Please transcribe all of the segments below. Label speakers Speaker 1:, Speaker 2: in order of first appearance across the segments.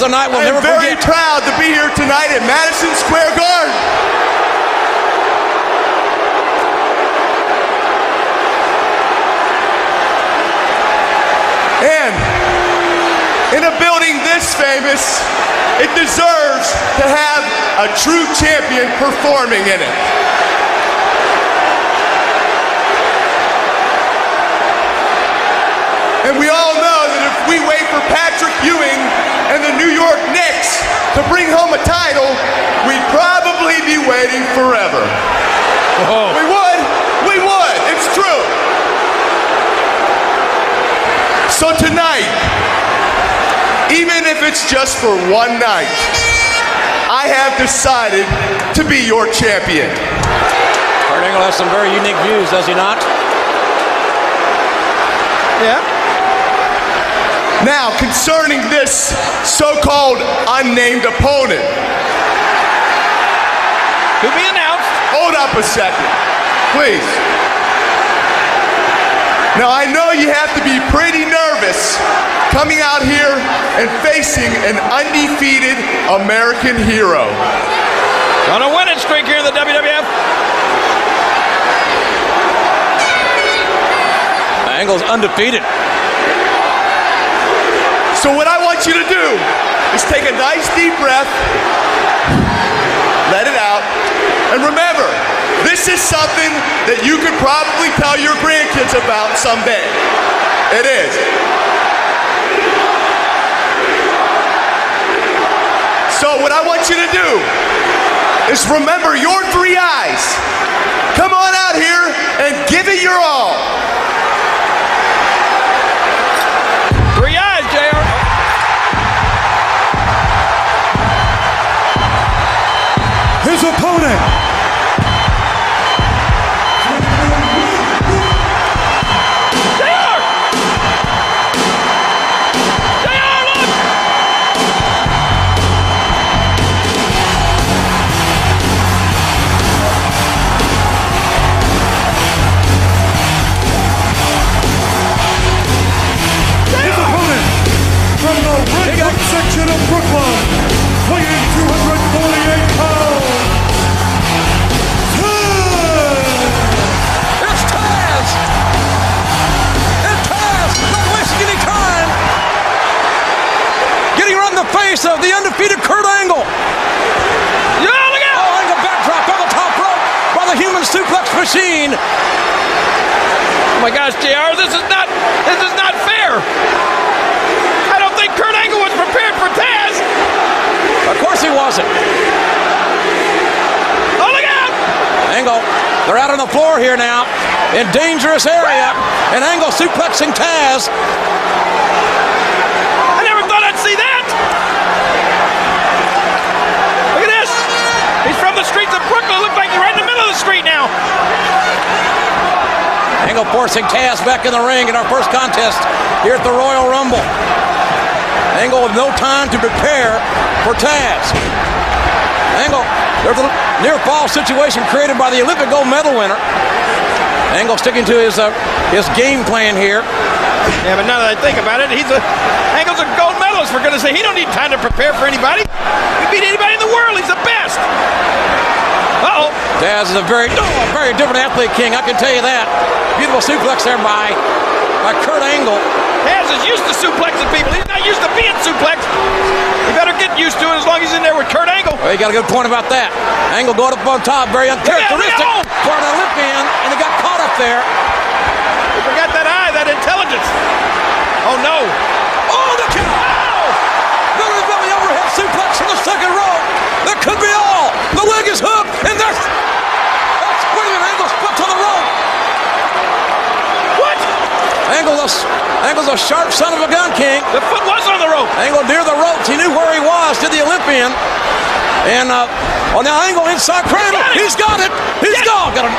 Speaker 1: This is a night we'll
Speaker 2: I am
Speaker 1: never
Speaker 2: very
Speaker 1: forget.
Speaker 2: proud to be here tonight at Madison Square Garden. And in a building this famous, it deserves to have a true champion performing in it. And we all know that if we wait for Patrick Ewing and the New York Knicks to bring home a title, we'd probably be waiting forever. Oh. We would. We would. It's true. So tonight, even if it's just for one night, I have decided to be your champion.
Speaker 1: Kurt Angle has some very unique views, does he not?
Speaker 2: Yeah. Now, concerning this so called unnamed opponent,
Speaker 3: To be announced.
Speaker 2: hold up a second, please. Now, I know you have to be pretty nervous coming out here and facing an undefeated American hero.
Speaker 3: On a winning streak here in the WWF.
Speaker 1: Angle's undefeated.
Speaker 2: So, what I want you to do is take a nice deep breath, let it out, and remember, this is something that you could probably tell your grandkids about someday. It is. So, what I want you to do is remember your three eyes. Come on
Speaker 4: of
Speaker 1: the undefeated Kurt Angle.
Speaker 3: Yeah, look out!
Speaker 1: Oh, Angle backdrop on the top rope by the human suplex machine.
Speaker 3: Oh my gosh, JR, this is not this is not fair. I don't think Kurt Angle was prepared for Taz.
Speaker 1: Of course he wasn't.
Speaker 3: Oh, look out!
Speaker 1: Angle, they're out on the floor here now in dangerous area. And Angle suplexing Taz.
Speaker 3: Brooklyn. Looks like he's right in the middle of the street now.
Speaker 1: Angle forcing Taz back in the ring in our first contest here at the Royal Rumble. Angle with no time to prepare for Taz. Angle, there's a near fall situation created by the Olympic gold medal winner. Angle sticking to his uh, his game plan here.
Speaker 3: Yeah, but now that I think about it, he's a Angle's a gold medalist. For goodness sake, he don't need time to prepare for anybody. He beat anybody in the world. He's the best. Uh oh.
Speaker 1: Taz is a very, oh, a very different athlete, King. I can tell you that. Beautiful suplex there by by Kurt Angle.
Speaker 3: Taz is used to suplexing people. He's not used to being suplexed. He better get used to it as long as he's in there with Kurt Angle.
Speaker 1: Well, you got a good point about that. Angle going up on top, very uncharacteristic
Speaker 3: look out.
Speaker 1: for an Olympian, and he got caught up there.
Speaker 3: He forgot that eye, that intelligence. Oh no.
Speaker 1: Oh, the kick! Belly belly overhead suplex from the second row. That could be all. The leg is hooked, and that's that's William Angle's foot to the rope.
Speaker 3: What?
Speaker 1: Angle's Angle's a sharp son of a gun, King.
Speaker 3: The foot was on the rope.
Speaker 1: Angle near the ropes. He knew where he was to the Olympian. And uh, oh, now Angle inside cradle. He's got it. He's
Speaker 3: Yes.
Speaker 1: gone. Got a,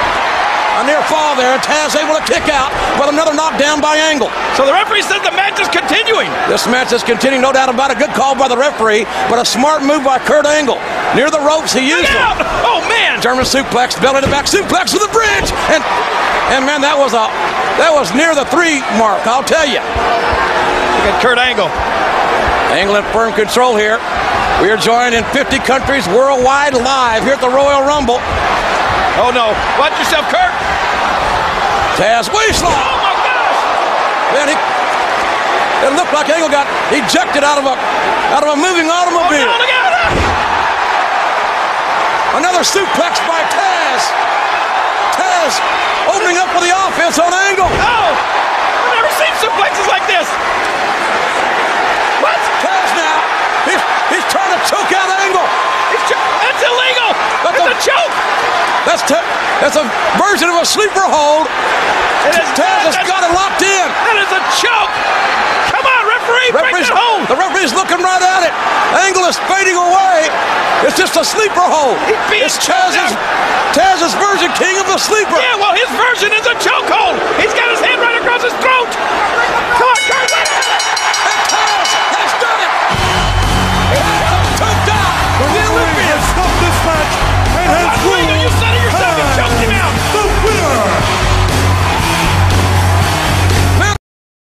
Speaker 1: a near fall there. Taz able to kick out, but another knockdown by Angle.
Speaker 3: So the referee said the match is continuing.
Speaker 1: This match is continuing, no doubt about a good call by the referee, but a smart move by Kurt Angle. Near the ropes, he used
Speaker 3: out! Oh man!
Speaker 1: German suplex, belly to back suplex with the bridge, and and man, that was a that was near the three mark. I'll tell you.
Speaker 3: Look at Kurt Angle.
Speaker 1: Angle in firm control here. We are joined in 50 countries worldwide live here at the Royal Rumble.
Speaker 3: Oh no! Watch yourself, Kurt.
Speaker 1: Taz Weasel.
Speaker 3: Oh my gosh!
Speaker 1: Man, he, it looked like Angle got ejected out of a out of a moving
Speaker 3: Oh
Speaker 1: automobile.
Speaker 3: no! Look out!
Speaker 1: Another suplex by Taz. Taz opening up for the offense on Angle.
Speaker 3: Oh! That's a
Speaker 1: version of a sleeper hold.
Speaker 3: It is
Speaker 1: Taz has got it locked in.
Speaker 3: That is a choke. Come on, referee,
Speaker 1: referee's,
Speaker 3: break that hold.
Speaker 1: The referee's looking right at it. Angle is fading away. It's just a sleeper hold. It's Taz's, Taz's version, king of the sleeper.
Speaker 3: Yeah, well, his version is a choke hold. He's got his hand right across his throat.